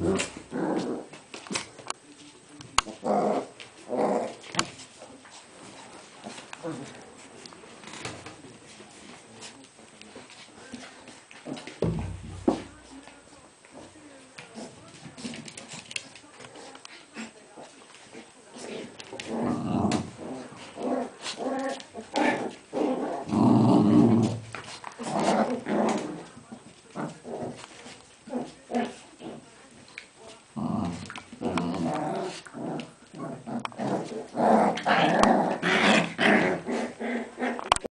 Mm-hmm. Purple.